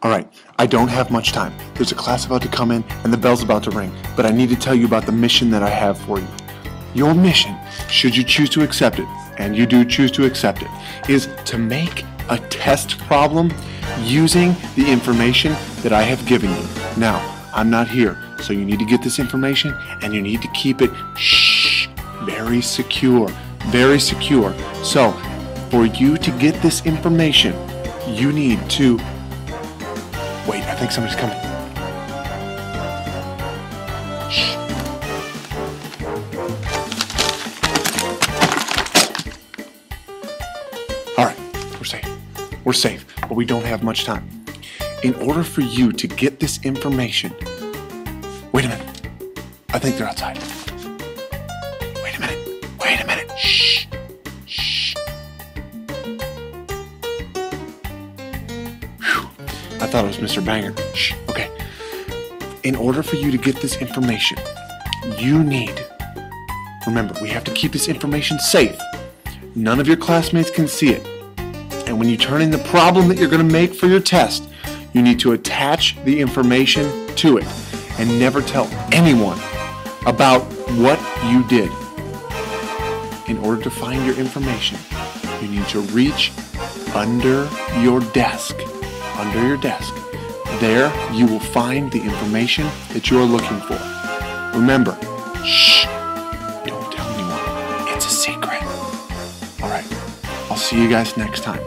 All right, I don't have much time. There's a class about to come in and the bell's about to ring, but I need to tell you about the mission that I have for you. Your mission, should you choose to accept it, and you do choose to accept it, is to make a test problem using the information that I have given you. Now, I'm not here, so you need to get this information and you need to keep it shh, very secure, very secure. So, for you to get this information, you need to Wait, I think somebody's coming. Shh. All right, we're safe. We're safe, but we don't have much time. In order for you to get this information, wait a minute. I think they're outside. Wait a minute. Wait a minute. Shh. Shh. I thought it was Mr. Banger. Shh. Okay. In order for you to get this information, you need. Remember, we have to keep this information safe. None of your classmates can see it. And when you turn in the problem that you're going to make for your test, you need to attach the information to it and never tell anyone about what you did. In order to find your information, you need to reach under your desk. Under your desk. There, you will find the information that you're looking for. Remember, shh, don't tell anyone. It's a secret. All right, I'll see you guys next time.